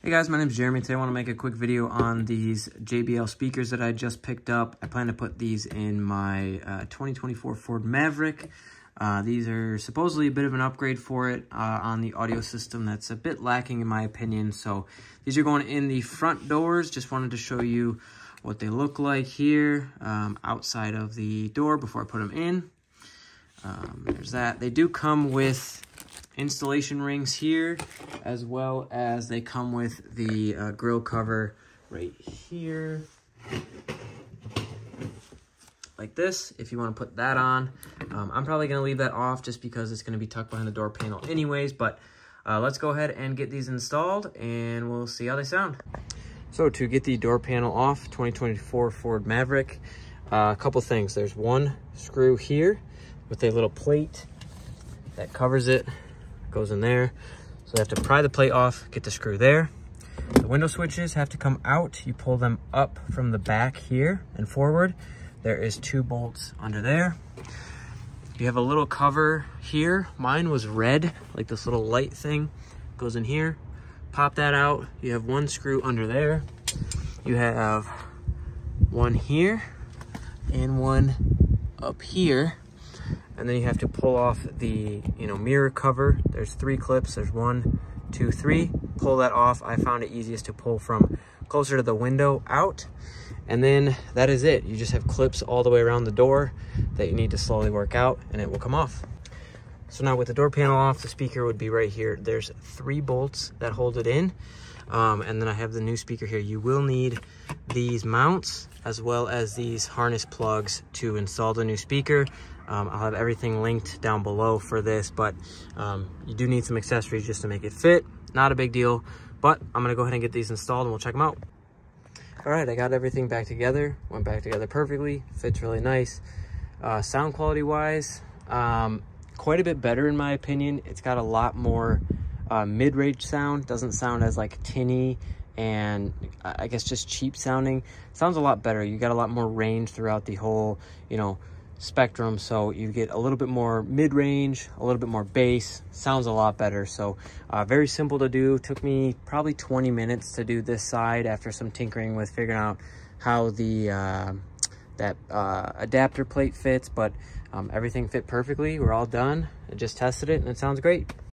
Hey guys, my name is Jeremy. Today I want to make a quick video on these JBL speakers that I just picked up. I plan to put these in my uh, 2024 Ford Maverick. Uh, these are supposedly a bit of an upgrade for it uh, on the audio system that's a bit lacking in my opinion. So these are going in the front doors. Just wanted to show you what they look like here um, outside of the door before I put them in. Um, there's that. They do come with installation rings here, as well as they come with the uh, grill cover right here. Like this, if you want to put that on. Um, I'm probably going to leave that off just because it's going to be tucked behind the door panel anyways, but uh, let's go ahead and get these installed and we'll see how they sound. So to get the door panel off, 2024 Ford Maverick, uh, a couple things. There's one screw here with a little plate that covers it goes in there. So they have to pry the plate off, get the screw there. The window switches have to come out. You pull them up from the back here and forward. There is two bolts under there. You have a little cover here. Mine was red, like this little light thing goes in here. Pop that out. You have one screw under there. You have one here and one up here and then you have to pull off the you know mirror cover. There's three clips. There's one two three. Pull that off. I found it easiest to pull from closer to the window out. And then that is it. You just have clips all the way around the door that you need to slowly work out and it will come off so now with the door panel off the speaker would be right here there's three bolts that hold it in um, and then i have the new speaker here you will need these mounts as well as these harness plugs to install the new speaker um, I'll have everything linked down below for this, but um, you do need some accessories just to make it fit. Not a big deal, but I'm gonna go ahead and get these installed and we'll check them out. All right, I got everything back together, went back together perfectly, fits really nice. Uh, sound quality wise, um, quite a bit better in my opinion. It's got a lot more uh, mid-range sound, doesn't sound as like tinny and I guess just cheap sounding. Sounds a lot better. You got a lot more range throughout the whole, you know, spectrum so you get a little bit more mid-range a little bit more bass sounds a lot better so uh, very simple to do took me probably 20 minutes to do this side after some tinkering with figuring out how the uh, that uh, adapter plate fits but um, everything fit perfectly. We're all done. I just tested it and it sounds great